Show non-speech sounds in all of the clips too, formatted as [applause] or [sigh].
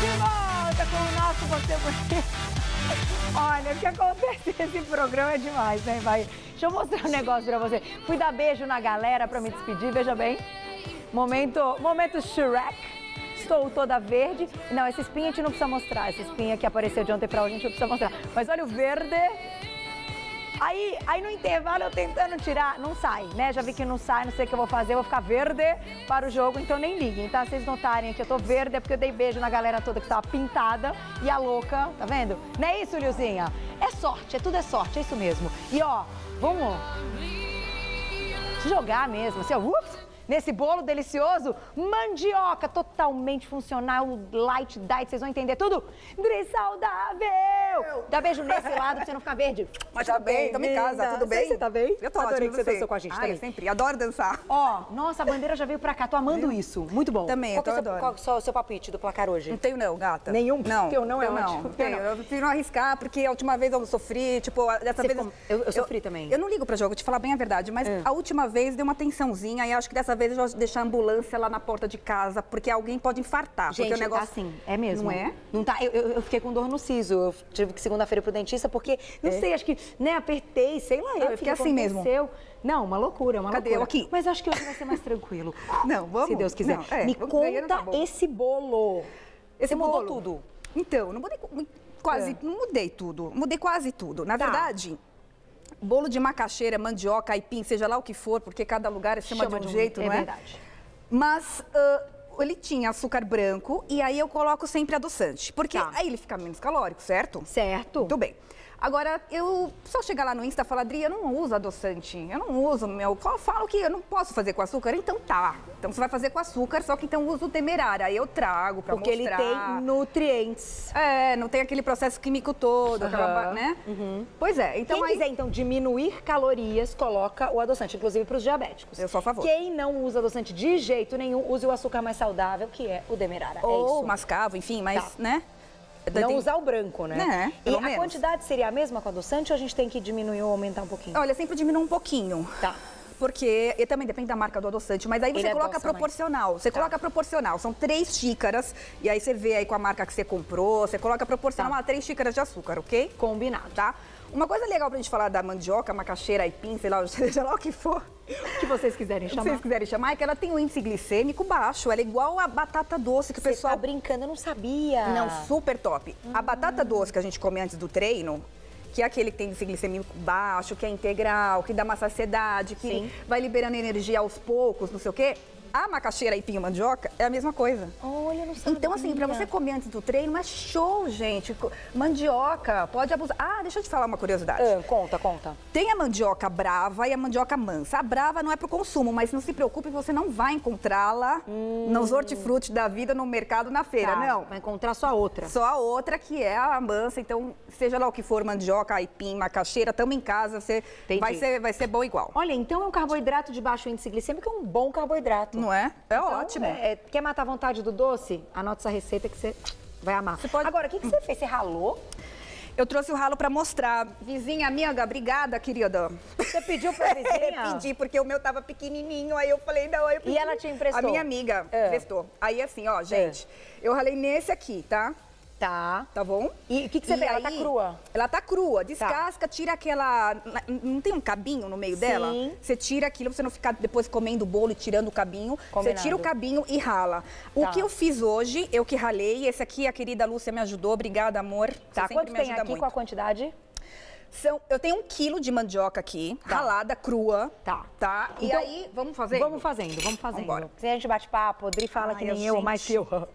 De volta com o nosso Você Bonito. [laughs] Olha, o que acontece [laughs] nesse programa é demais, né? Vai. Deixa eu mostrar um negócio pra você. Fui dar beijo na galera pra me despedir, veja bem. Momento, momento Shrek. Estou toda verde. Não, essa espinha a gente não precisa mostrar. Essa espinha que apareceu de ontem pra hoje a gente não precisa mostrar. Mas olha o verde. Aí, aí no intervalo eu tentando tirar, não sai, né? Já vi que não sai, não sei o que eu vou fazer, eu vou ficar verde para o jogo, então nem liguem, tá? Vocês notarem que eu tô verde é porque eu dei beijo na galera toda que tava pintada e a louca, tá vendo? Não é isso, Lilzinha? É sorte, é tudo é sorte, é isso mesmo. E ó, vamos jogar mesmo, assim, ó, ups, nesse bolo delicioso, mandioca totalmente funcional, light diet, vocês vão entender tudo. Dri saudável! Dá beijo nesse lado pra você não ficar verde. Mas tá bem, estamos em casa, tudo bem? Você tá bem? Eu tô Adorei ótimo, que você você? dançou com a gente Ai, também. eu sempre, adoro dançar. Ó, nossa, a bandeira já veio pra cá, tô amando isso. Muito bom. Também, qual eu é o seu, adoro. qual é o seu palpite do placar hoje? Não tenho não, gata. Nenhum? Não. Teu não é eu ótimo. Não, tenho. Eu prefiro não arriscar, porque a última vez eu sofri, tipo, dessa Você vez... ficou- eu- eu sofri também. Eu não ligo pra jogo, te falar bem a verdade, mas É. a última vez deu uma tensãozinha e acho que dessa vez eu vou deixar a ambulância lá na porta de casa, porque alguém pode infartar. Gente, porque o negócio... tá assim, é mesmo. Não é? Não tá, eu, eu- eu fiquei com dor no siso, eu tive que segunda-feira pro dentista, porque, não sei, acho que, né, apertei, sei lá, Ah, eu, eu fiquei assim mesmo. Não, uma loucura, uma Cadê? loucura. Eu aqui. Mas acho que hoje vai ser mais tranquilo. [laughs] Não, vamos? Se Deus quiser. Não, é, Me tá conta bom. esse bolo. Esse Você mudou bolo. tudo. Então, não mudei quase, É. não mudei tudo, mudei quase tudo. Na Tá. verdade, bolo de macaxeira, mandioca, aipim, seja lá o que for, porque cada lugar chama, Chama de um de um- jeito, é não é? verdade. Mas ah, ele tinha açúcar branco e aí eu coloco sempre adoçante, porque Tá. aí ele fica menos calórico, certo? Certo. Muito bem. Agora, eu só chegar lá no Insta e falar, Adri, eu não uso adoçante, eu não uso meu. Eu falo que eu não posso fazer com açúcar, então tá. Então você vai fazer com açúcar, só que então usa o temerário. Aí eu trago pra Porque mostrar. ele tem nutrientes. É, não tem aquele processo químico todo, aquela Aham. ba- né? Pois é, então Quem aí... quiser, então, diminuir calorias, coloca o adoçante, inclusive para os diabéticos. Eu sou a favor. Quem não usa adoçante de jeito nenhum, use o açúcar mais saudável, que é o demerara. é Ou isso. mascavo, enfim, mas, Tá. né? Não Tem- usar o branco, né? Né, E a menos. quantidade seria a mesma com adoçante ou a gente tem que diminuir ou aumentar um pouquinho? Olha, sempre diminui um pouquinho. Tá. Porque e também depende da marca do adoçante, mas aí você Ele coloca adoça mais. proporcional. Você Tá. coloca proporcional. São três xícaras. E aí você vê aí com a marca que você comprou, você coloca proporcional Tá. a três xícaras de açúcar, ok? Combinado. Tá? Uma coisa legal pra gente falar da mandioca, macaxeira, aipim, sei lá, [laughs] seja lá o que for. O que vocês quiserem Se chamar. vocês quiserem chamar, é que ela tem um índice glicêmico baixo. Ela é igual a batata doce que o Você pessoal tá brincando, eu não sabia. Não, super top. A batata doce que a gente come antes do treino, que é aquele que tem índice glicêmico baixo, que é integral, que dá uma saciedade, que Sim. vai liberando energia aos poucos, não sei o quê. A macaxeira e pinho mandioca é a mesma coisa. Olha, eu não sabia. Então, assim, pra você comer antes do treino, é show, gente. Mandioca, pode abusar. Ah, deixa eu te falar uma curiosidade. Ah, conta, conta. Tem a mandioca brava e a mandioca mansa. A brava não é pro consumo, mas não se preocupe, você não vai encontrá-la nos hortifruti da vida, no mercado, na feira, Tá, não. Vai encontrar sua outra. Só a outra que é a mansa, então, seja lá o que for, mandioca, aipim, macaxeira, tamo em casa, você Entendi. vai ser, vai ser bom igual. Olha, então é um carboidrato de baixo índice glicêmico, é um bom carboidrato. Não é? É Então, ótimo. é, quer matar a vontade do doce? Anota essa receita que você vai amar. pode- Agora, o que, que você fez? Você ralou? Eu trouxe o ralo pra mostrar. Vizinha amiga, obrigada, querida. Você pediu pra [laughs] vizinha? Pedi, porque o meu tava pequenininho, aí eu falei, não, eu pedi. ela te emprestou? A minha amiga É. emprestou. Aí assim, ó, gente, eu ralei nesse aqui, tá? Tá. Tá bom? E o que que você E fez? Ela tá aí- crua? Ela tá crua. Descasca, tira aquela. Não tem um cabinho no meio Sim. dela? Você tira aquilo pra você não ficar depois comendo o bolo e tirando o cabinho. Você Combinado. tira o cabinho e rala. O Tá. que eu fiz hoje, eu que ralei. Esse aqui, a querida Lúcia me ajudou. Obrigada, amor. Você Tá, sempre quanto tem aqui muito. com a quantidade? São, eu tenho um quilo de mandioca aqui, ralada, crua. Tá. Tá? E Então, aí, vamos fazer? Vamos fazendo, vamos fazendo. Vambora. Se a gente bate papo, o Dri fala Ai, que nem gente. eu, que eu.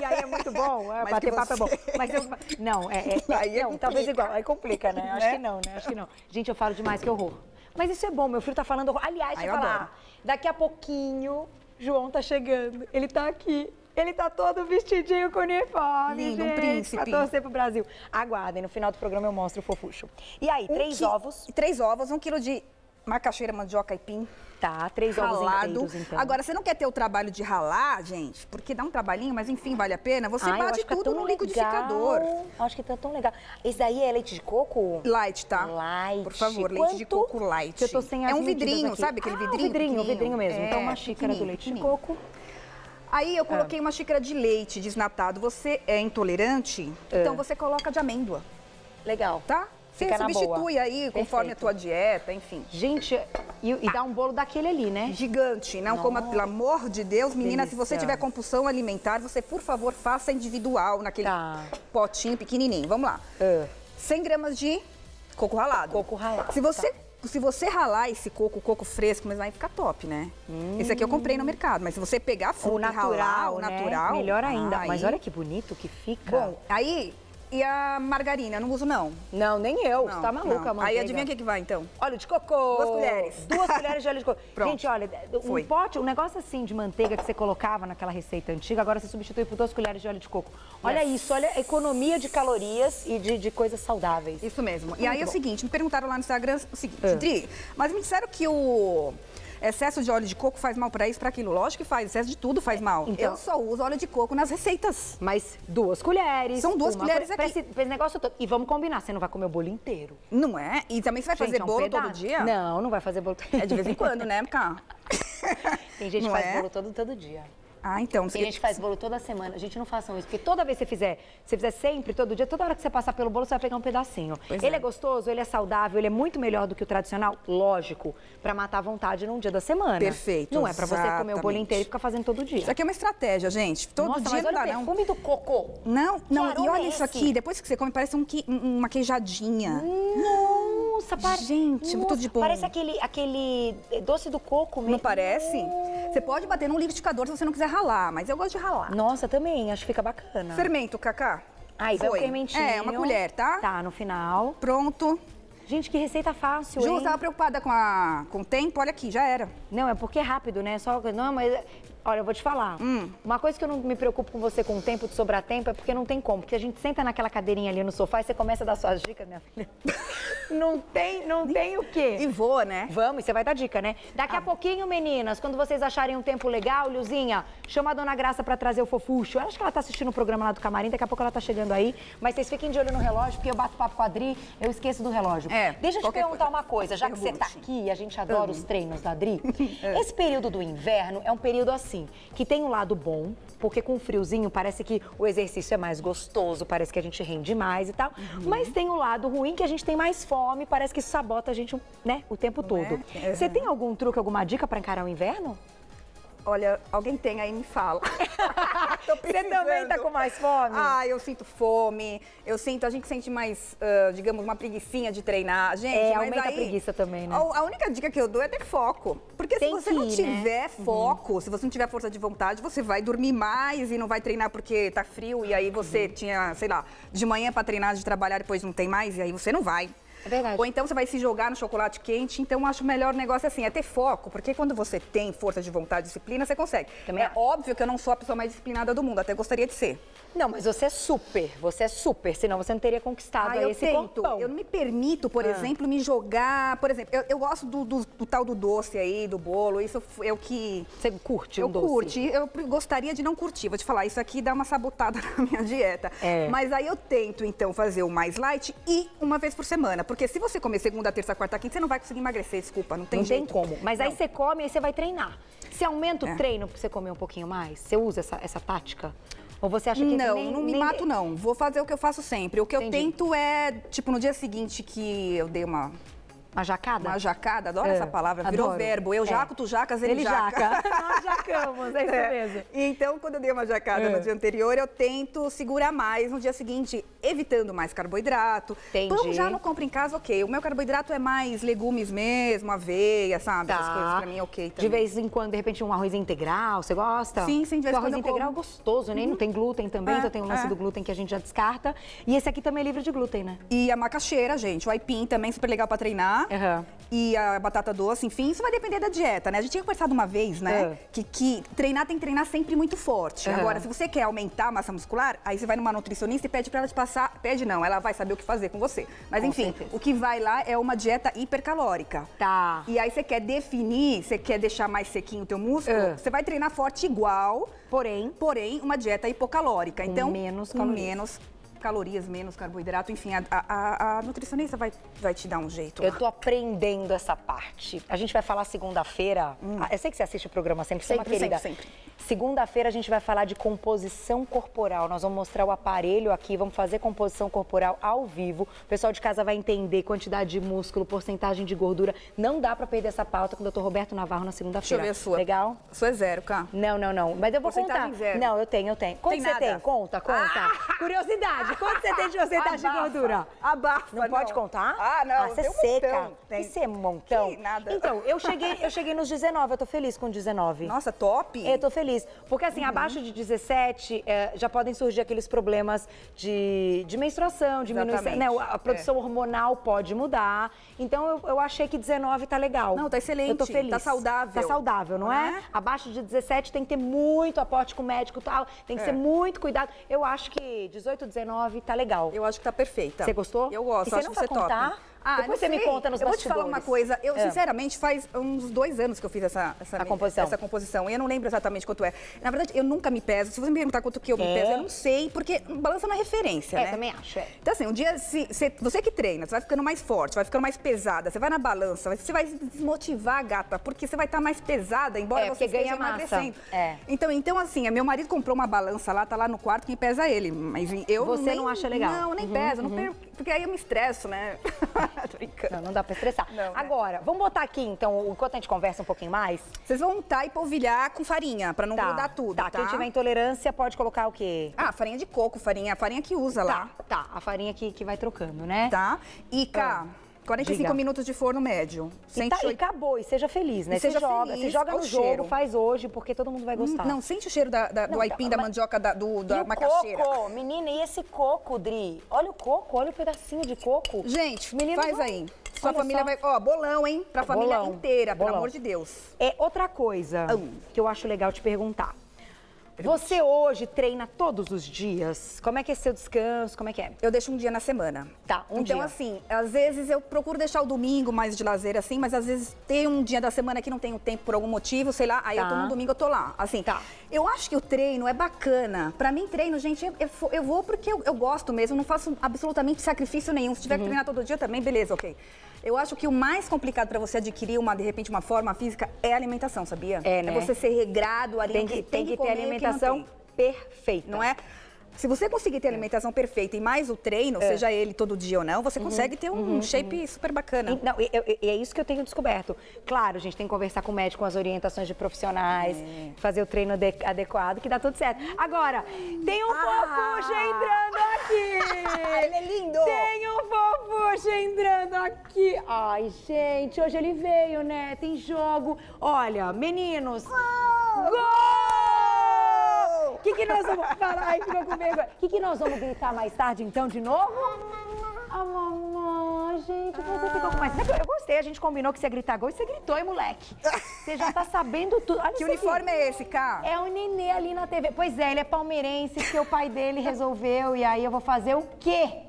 E aí é muito bom, é, [laughs] bater papo é bom. Mas eu. Não, é. é- [laughs] Aí é não, talvez igual. Aí complica, né? Acho Né? que não, né? Acho que não. Gente, eu falo demais, que horror. Mas isso é bom, meu filho tá falando horror. Aliás, deixa eu falar. adoro. Daqui a pouquinho, João tá chegando. Ele tá aqui. Ele tá todo vestidinho com uniforme, Lindo, um gente, príncipe. Pra torcer pro Brasil. Aguardem, no final do programa eu mostro o fofucho. E aí, Um três qui- ovos. Três ovos, um quilo de macaxeira, mandioca, aipim. Tá, três ovos ralado. inteiros, então. Agora, você não quer ter o trabalho de ralar, gente? Porque dá um trabalhinho, mas enfim, vale a pena. Você Ai, eu bate é tudo tão no liquidificador. legal. Acho que tá tão legal. Esse daí é leite de coco? Light, tá? Light. Por favor, leite de Quanto? coco light. Que eu tô sem as É um vidrinho, aqui. sabe aquele Ah, vidrinho? vidrinho, o pequenininho? vidrinho mesmo. É, então, uma xícara do leite de coco. Aí eu coloquei Ah. uma xícara de leite desnatado. Você é intolerante? Então você coloca de amêndoa, Legal. tá? Você Fica substitui aí conforme Perfeito. a tua dieta, enfim. Gente, e, e dá um bolo daquele ali, né? Gigante, não coma, pelo amor de Deus. Menina, se você Delícia. tiver compulsão alimentar, você, por favor, faça individual, naquele Tá. potinho pequenininho. Vamos lá. Ah. 100 gramas de coco ralado. Coco ralado, Se você, tá. Se você ralar esse coco, coco fresco, mas vai ficar top, né? Esse aqui eu comprei no mercado, mas se você pegar a O fruta e ralar, natural, o né? natural... Melhor ainda. aí- Mas olha que bonito que fica. Bom, aí... E a margarina, eu não uso não. não, nem eu. Não, Você tá maluca, não. manteiga. Aí adivinha o que, que vai, então? Óleo de cocô. Duas colheres. [laughs] Duas colheres de óleo de cocô. [laughs] Pronto. Gente, olha, um Foi. pote, um negócio assim de manteiga que você colocava naquela receita antiga, agora você substitui por duas colheres de óleo de coco. Olha Yes. isso, olha a economia de calorias e de, de coisas saudáveis. Isso mesmo. E Muito aí é o bom. seguinte, me perguntaram lá no Instagram o seguinte, É. Dri, mas me disseram que o excesso de óleo de coco faz mal para isso, para aquilo. Lógico que faz, excesso de tudo faz mal. então- Eu só uso óleo de coco nas receitas. Mas duas colheres. São duas colheres colher- aqui. pra esse, pra esse negócio todo. E vamos combinar, você não vai comer o bolo inteiro. Não é? E também você vai Gente, fazer é um bolo todo pedaço. dia? Não, não vai fazer bolo todo É de vez em [laughs] quando, né, Cá? Tem gente que Não faz é? bolo todo, todo dia. Ah, então. Tem gente que faz bolo toda semana. Gente, não façam isso, porque toda vez que você fizer, você fizer sempre, todo dia, toda hora que você passar pelo bolo, você vai pegar um pedacinho. Pois ele é. é. gostoso, ele é saudável, ele é muito melhor do que o tradicional, lógico, pra matar a vontade num dia da semana. Perfeito, Não é pra você comer o bolo inteiro e ficar fazendo todo dia. Isso aqui é uma estratégia, gente. Todo Nossa, dia mas não olha dá, o não. perfume do cocô. Não, não. E olha é isso aqui, depois que você come, parece um que- um- uma queijadinha. Nossa, pare... Gente, muito de bom. Parece aquele, aquele doce do coco mesmo. Não parece? Você pode bater num liquidificador se você não quiser ralar, mas eu gosto de ralar. Nossa, também, acho que fica bacana. Fermento, Cacá. Aí, vai o fermentinho. É, uma colher, tá? Tá, no final. Pronto. Gente, que receita fácil, Ju, hein? você tava preocupada com, a, com o tempo? Olha aqui, já era. Não, é porque é rápido, né? Só, não, mas olha, eu vou te falar. Hum. Uma coisa que eu não me preocupo com você com o tempo de sobrar tempo é porque não tem como. Porque a gente senta naquela cadeirinha ali no sofá e você começa a dar suas dicas, minha filha. [laughs] não tem, não tem o quê? E voa, né? Vamos, e você vai dar dica, né? Daqui Ah. a pouquinho, meninas, quando vocês acharem um tempo legal, Luzinha, chama a dona Graça pra trazer o fofuxo. Eu acho que ela tá assistindo o programa lá do camarim, daqui a pouco ela tá chegando aí. Mas vocês fiquem de olho no relógio, porque eu bato papo com a Adri, eu esqueço do relógio. É, Deixa eu te perguntar uma coisa, já que você tá Pergunte. aqui e a gente adora os treinos da Adri. [laughs] Esse período do inverno é um período assim, que tem um lado bom, porque com friozinho parece que o exercício é mais gostoso, parece que a gente rende mais e tal. Mas tem o lado ruim que a gente tem mais fome, parece que isso sabota a gente, né, o tempo todo. é? Você tem algum truque, alguma dica pra encarar o inverno? Olha, alguém tem aí, me fala. [laughs] Você também tá com mais fome? Ah, eu sinto fome, eu sinto, a gente sente mais, ah, digamos, uma preguicinha de treinar. Gente, É, aumenta a aí, preguiça também, né? A, a única dica que eu dou é ter foco. Porque Tem se você que não ir, né? tiver foco, se você não tiver força de vontade, você vai dormir mais e não vai treinar porque tá frio e aí você Uhum. tinha, sei lá, de manhã pra treinar, de trabalhar, depois não tem mais e aí você não vai. É verdade. Ou então você vai se jogar no chocolate quente. Então, eu acho o melhor negócio assim, é ter foco. Porque quando você tem força de vontade e disciplina, você consegue. Também é acho. óbvio que eu não sou a pessoa mais disciplinada do mundo, até gostaria de ser. Não, mas você é super, você é super, senão você não teria conquistado Ah, aí eu esse tento. corpão. Eu não me permito, por Ah. exemplo, me jogar. Por exemplo, eu, eu gosto do, do- do tal do doce aí, do bolo. Isso é o que. Você curte um eu doce? curte. Eu gostaria de não curtir. Vou te falar, isso aqui dá uma sabotada [laughs] na minha dieta. É. Mas aí eu tento, então, fazer o mais light e uma vez por semana. Porque se você comer segunda, terça, quarta, quinta, você não vai conseguir emagrecer, desculpa. Não tem não jeito. tem como. Mas aí Não. você come e aí você vai treinar. Você aumenta o É. treino pra você comer um pouquinho mais? Você usa essa, essa tática? Ou você acha que Não, nem, não me nem- mato, não. Vou fazer o que eu faço sempre. O que eu Entendi. tento é, tipo, no dia seguinte que eu dei uma, Uma jacada? uma jacada, adoro É, essa palavra, virou adoro. verbo. Eu É. jaco, tu jacas, ele, Ele jaca. [laughs] [laughs] Nós jacamos, é isso mesmo. Então, quando eu dei uma jacada É. no dia anterior, eu tento segurar mais no dia seguinte, evitando mais carboidrato. Entendi. Pão já não compro em casa, ok. O meu carboidrato é mais legumes mesmo, aveia, sabe? Essas Tá. coisas pra mim é ok De também. vez em quando, de repente, um arroz integral, você gosta? Sim, sim, de vez em arroz quando eu integral é como. gostoso, né? Não tem glúten também, É, então tem o lance é. do glúten que a gente já descarta. E esse aqui também é livre de glúten, né? E a macaxeira, gente, o aipim também super legal pra treinar. Aham. E a batata doce, enfim, isso vai depender da dieta, né? A gente tinha conversado uma vez, né? É. Que, que treinar tem que treinar sempre muito forte. Aham. Agora, se você quer aumentar a massa muscular, aí você vai numa nutricionista e pede pra ela te passar. Pede não, ela vai saber o que fazer com você. Mas Com enfim, certeza. o que vai lá é uma dieta hipercalórica. Tá. E aí você quer definir, você quer deixar mais sequinho o teu músculo, você vai treinar forte igual, Porém, porém uma dieta hipocalórica. Com então, menos com calorias. menos calorias, menos carboidrato, enfim, a, a- a nutricionista vai, vai te dar um jeito. eu lá. tô aprendendo essa parte. A gente vai falar segunda-feira. Ah, Eu sei que você assiste o programa sempre, você é uma Sempre, querida. sempre, sempre. Segunda-feira a gente vai falar de composição corporal. Nós vamos mostrar o aparelho aqui, vamos fazer composição corporal ao vivo. O pessoal de casa vai entender quantidade de músculo, porcentagem de gordura. Não dá para perder essa pauta com o Dr. Roberto Navarro na segunda-feira. Deixa eu ver a sua. Legal? A sua é zero, cá. Não, não, não. Mas eu vou contar. zero. Não, eu tenho, eu tenho. Quanto Tem você nada. tem? Conta, conta. Ah! Curiosidade, quanto você tem de porcentagem de Abafa. gordura? Abafa, Não, pode não. contar? Ah, não, Ah, você é seca. montão. Tem. Isso é montão. Que nada. Então, eu cheguei, eu cheguei nos 19, eu tô feliz com 19. Nossa, top. Eu tô feliz. Porque Uhum. assim, abaixo de 17, é, já podem surgir aqueles problemas de, de menstruação, diminuição, né? A produção hormonal pode mudar. Então eu, eu achei que 19 tá legal. Não, tá excelente. Eu tô feliz. Tá saudável. Tá saudável, não é? É. Abaixo de 17 tem que ter muito aporte com o médico e tal. Tem que É. ser muito cuidado. Eu acho que 18, 19 tá legal. Eu acho que tá perfeita. Você gostou? Eu gosto, E você acho não que você vai contar? top. Ah, Depois não você me sei. conta nos Eu vou te falar uma bastidores. coisa. Eu, É. sinceramente, faz uns dois anos que eu fiz essa, essa, A composição. essa composição. E eu não lembro exatamente quanto é. Na verdade, eu nunca me peso. Se você me perguntar quanto que eu me É. peso, eu não sei, porque balança na referência, É, né? também acho, é. Então, assim, um dia, se, se- você que treina, você vai ficando mais forte, vai ficando mais pesada, você vai na balança, você vai desmotivar, gata, porque você vai estar mais pesada, embora É, você esteja emagrecendo. É. Então, então, assim, meu marido comprou uma balança lá, tá lá no quarto, quem pesa é ele. Mas eu Você nem- não acha legal? Não, nem Uhum, peso, não per- porque aí eu me estresso, né? [laughs] [laughs] Não, não dá pra estressar. Não, né? Agora, vamos botar aqui, então, enquanto a gente conversa um pouquinho mais. Vocês vão untar e polvilhar com farinha, pra não grudar tudo, tá? Tá, quem tiver intolerância pode colocar o quê? Ah, farinha de coco, farinha, a farinha que usa lá. Tá, tá. A farinha que, que vai trocando, né? Tá? E, cá, 45 diga. minutos de forno médio. E, tá, e 180 acabou, e seja feliz, né? E seja se joga, feliz, se joga olha no jogo, cheiro. faz hoje, porque todo mundo vai gostar. Não, sente o cheiro da, da- do Não, aipim, tá, da mas- mandioca, da, do, e da o macaxeira. coco, menina, e esse coco, Dri? Olha o coco, olha o pedacinho de coco. Gente, Menino, faz aí. Sua Olha família só. vai... Ó, bolão, hein? Pra família Bolão, inteira, pelo bolão. amor de Deus. É outra coisa Hum. que eu acho legal te perguntar. Você hoje treina todos os dias? Como é que é seu descanso? Como é que é? Eu deixo um dia na semana. Tá, um então, dia. assim, às vezes eu procuro deixar o domingo mais de lazer, assim, mas às vezes tem um dia da semana que não tenho tempo por algum motivo, sei lá, aí eu Tá. tô no domingo, eu tô lá. Assim, Tá. Eu acho que o treino é bacana. Pra mim, treino, gente, eu, eu eu vou porque eu, eu gosto mesmo, não faço absolutamente sacrifício nenhum. Se tiver Uhum. que treinar todo dia também, beleza, ok. Eu acho que o mais complicado pra você adquirir, uma, de repente, uma forma física é a alimentação, sabia? É, né? É você ser regrado ali. Tem que, tem que ter o que não alimentação tem perfeita. não é? Se você conseguir ter a alimentação perfeita e mais o treino, seja ele todo dia ou não, você consegue ter um shape super bacana. E, Não, e- e- é isso que eu tenho descoberto. Claro, a gente tem que conversar com o médico, com as orientações de profissionais, É. fazer o treino ade- adequado, que dá tudo certo. Agora, tem um Ah! entrando aqui! [laughs] Ele é lindo! Tem um fofuxa entrando aqui! Ai, gente, hoje ele veio, né? Tem jogo. Olha, meninos. Gol! O que, que nós vamos? Ai, ficou com vergonha. O que, que nós vamos gritar mais tarde, então, de novo? A mamãe, gente, você ficou com mais. Eu gostei, a gente combinou que você ia gritar gol e você gritou, hein, moleque? [laughs] Você já tá sabendo tudo. Olha Que isso aqui. uniforme é esse, cá? É o Nenê ali na TV. Pois é, ele é palmeirense, porque o pai dele resolveu. E aí eu vou fazer o quê?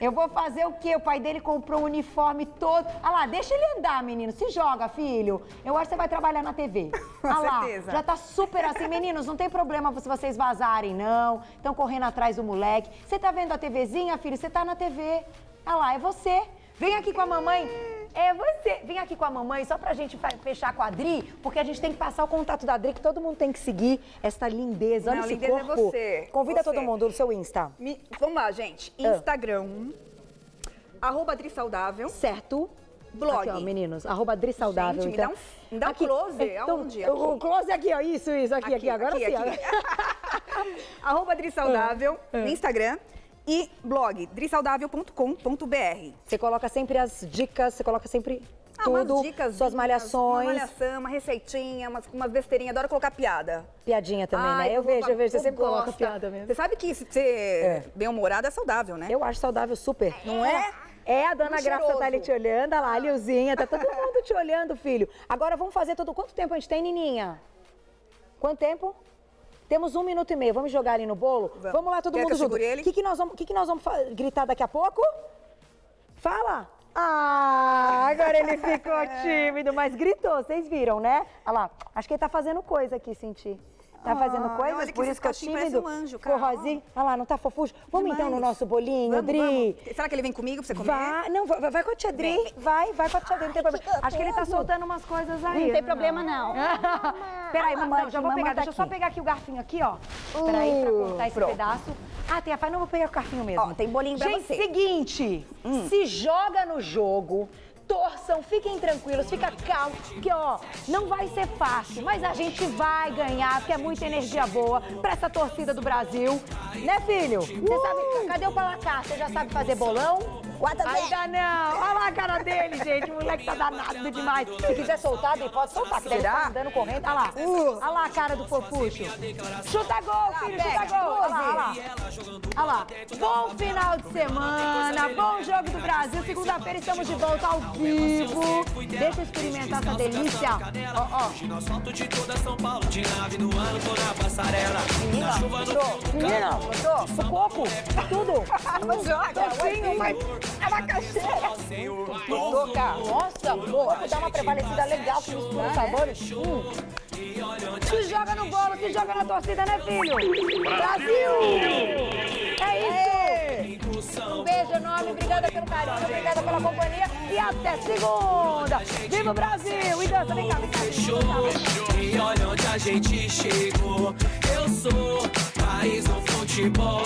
Eu vou fazer o quê? O pai dele comprou o uniforme todo. Ah lá, deixa ele andar, menino. Se joga, filho. Eu acho que você vai trabalhar na TV. [laughs] Com ah lá, certeza. já tá super assim. Meninos, não tem problema se vocês vazarem, não. Estão correndo atrás do moleque. Você tá vendo a TVzinha, filho? Você tá na TV. Ah lá, é você. Vem aqui com a mamãe. É você. Vem aqui com a mamãe só pra gente fechar com a Adri, porque a gente tem que passar o contato da Adri, que todo mundo tem que seguir essa lindeza. Olha Não, esse lindeza é corpo. você, Convida você. todo mundo no seu Insta. Me- Vamos lá, gente. Ah. Instagram, arroba Adri Saudável. Certo? Blog. Aqui, ó, meninos. Arroba Adri Saudável. Gente, me dá então. um- me dá um close. Aonde? O, o Aqui. close aqui, ó. Isso, isso. Aqui, aqui. Agora sim. aqui. [laughs] arroba Adri Saudável Ah, no Instagram e blog drisaudável.com.br. Você coloca sempre as dicas, você coloca sempre Ah, umas tudo, dicas, suas Uma malhações, malhação, uma receitinha, umas, umas besteirinhas. Adoro colocar piada. piadinha também, Ai, né? Eu vejo, eu vejo. Você sempre povo coloca gosta. piada mesmo. Você sabe que ser bem-humorado é saudável, né? Eu acho saudável super. Não é? É, a dona Muito Graça tá ali te olhando, olha lá, a Lilzinha, tá todo mundo te olhando, filho. Agora vamos fazer todo. Quanto tempo a gente tem, Nininha? Quanto tempo? Temos um minuto e meio. Vamos jogar ali no bolo? Vamos, lá, todo Quer que mundo junto. O que, que nós vamos, que que nós vamos gritar daqui a pouco? Fala! Ah, agora ele ficou [laughs] tímido, mas gritou, vocês viram, né? Olha lá, acho que ele tá fazendo coisa aqui, senti. Tá fazendo Ah, coisas, olha por isso que eu parece tímido. um anjo, Ficou cara. rosinho. Olha lá, não tá fofucho? Vamos então no Demais. nosso bolinho, Vamos, Dri. vamos. Será que ele vem comigo pra você comer? Vai, não, vai, vai com a tia Dri. Vai, vai com a tia Dri, não tem problema. Acho que ele tá soltando umas coisas aí. Não tem problema, não. [laughs] Peraí, Mamãe não, já vou mamãe pegar. tá Deixa eu só pegar aqui o garfinho aqui, ó. Peraí, pra Uh, cortar esse pronto. pedaço. Ah, tem a pai, não vou pegar o garfinho mesmo. Ó, tem bolinho pra Gente, você. seguinte, se joga no jogo. Torçam, fiquem tranquilos, fica calmo, que ó, não vai ser fácil, mas a gente vai ganhar, porque é muita energia boa pra essa torcida do Brasil. Né, filho? Você sabe, cadê o Palacá? Você já sabe fazer bolão? Ainda não. Olha lá a cara dele, gente. O moleque tá danado demais. Se quiser soltar, ele pode soltar, que deve Será? estar andando correndo. Olha lá. Olha lá a cara do fofucho. Chuta gol, filho, chuta pega, gol. Olha lá, olha lá. Bom final de semana, bom jogo do Brasil. Segunda-feira estamos de volta ao vivo. Deixa eu experimentar essa delícia. Ó, ó. No asfalto de toda São Paulo, de nave no ano, tô na passarela. Na chuva no Gostou? Menina, gostou? O coco, tudo. [laughs] Docinho, mas é macaxeira. Gostou, cara? Nossa, boa. Dá uma prevalecida legal mistura os sabores. Hum. Se joga no bolo, se joga na torcida, né, filho? Brasil! É isso! Um beijo enorme, obrigada pelo carinho, obrigada pela companhia e até segunda! Viva o Brasil! E dança, vem cá, vem cá. E olha onde a gente chegou. Eu sou país no futebol.